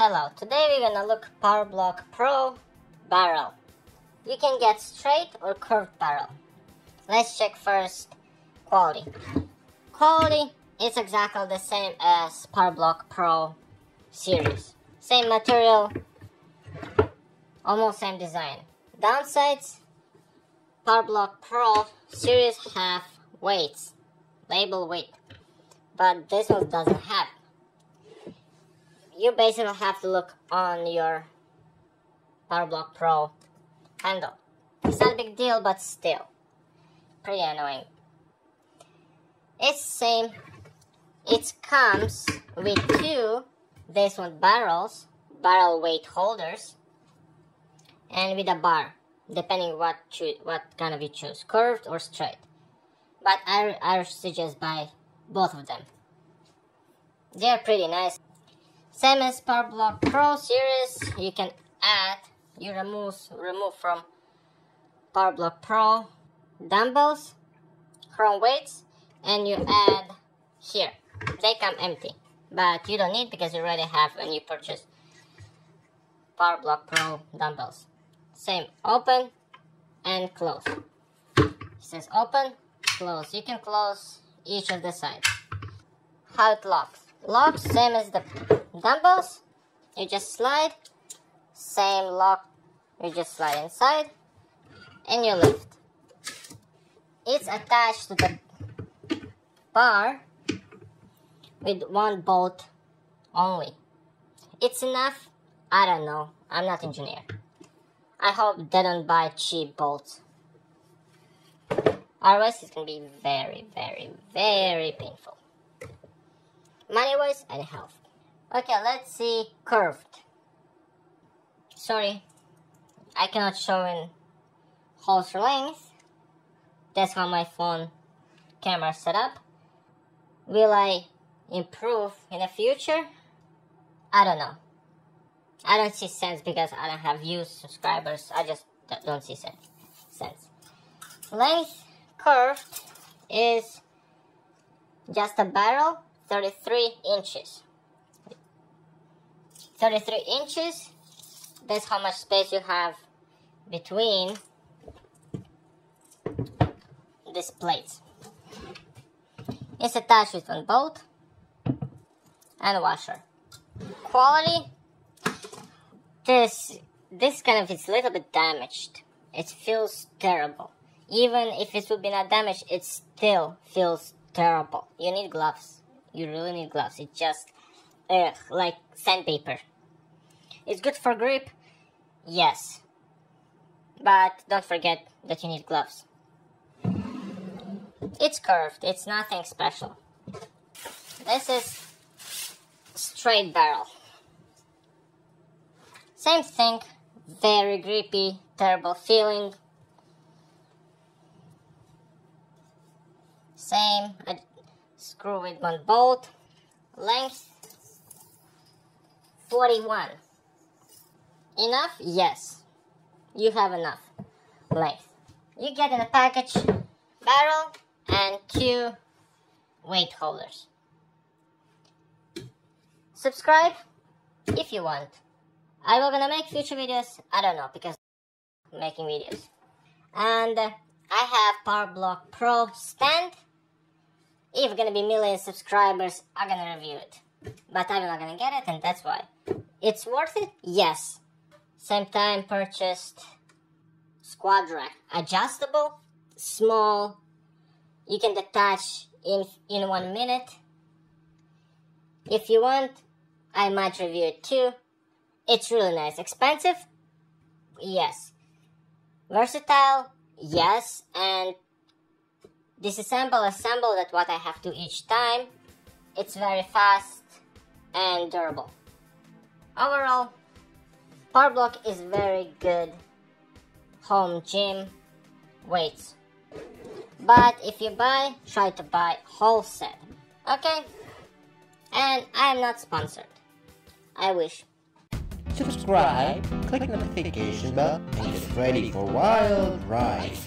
Hello, today we're gonna look PowerBlock Pro barrel. You can get straight or curved barrel. Let's check first quality. Quality is exactly the same as PowerBlock Pro series. Same material, almost same design. Downsides, PowerBlock Pro series have weights, label weight, but this one doesn't have you basically have to look on your PowerBlock Pro handle. It's not a big deal, but still, pretty annoying. It's same. It comes with two this one barrels, barrel weight holders, and with a bar, depending what what kind of you choose, curved or straight. But I I suggest buy both of them. They are pretty nice. Same as PowerBlock Pro series, you can add, you remove, remove from PowerBlock Pro dumbbells, chrome weights, and you add here. They come empty, but you don't need because you already have when you purchase PowerBlock Pro dumbbells. Same, open and close. It says open, close. You can close each of the sides. How it locks. Locks same as the dumbbells, you just slide, same lock, you just slide inside, and you lift. It's attached to the bar with one bolt only. It's enough? I don't know. I'm not engineer. I hope they don't buy cheap bolts. Otherwise, it's gonna be very, very, very painful. Money-wise and health. Okay, let's see curved. Sorry, I cannot show in holster length. That's how my phone camera set up. Will I improve in the future? I don't know. I don't see sense because I don't have views, subscribers. I just don't see sense. sense. Length curved is just a barrel, 33 inches. 33 inches that's how much space you have between these plates. It's attached with one bolt and washer. Quality this this kind of is a little bit damaged. It feels terrible. Even if it would be not damaged it still feels terrible. You need gloves you really need gloves it just uh, like sandpaper. It's good for grip, yes. But don't forget that you need gloves. It's curved, it's nothing special. This is straight barrel. Same thing, very grippy, terrible feeling. Same, screw with one bolt. Length 41. Enough? Yes. You have enough length. You get in a package barrel and two weight holders. Subscribe if you want. I will gonna make future videos. I don't know because I'm making videos. And uh, I have PowerBlock Pro stand. If gonna be million subscribers, I'm gonna review it. But I'm not gonna get it and that's why. It's worth it? Yes. Same time purchased squat rack. Adjustable, small. You can detach in in one minute. If you want, I might review it too. It's really nice. Expensive? Yes. Versatile? Yes. And disassemble, assemble, that's what I have to each time. It's very fast and durable. Overall, PowerBlock is very good home gym weights. But if you buy, try to buy whole set. Okay? And I am not sponsored. I wish. Subscribe, click notification bell, and get ready for wild rides.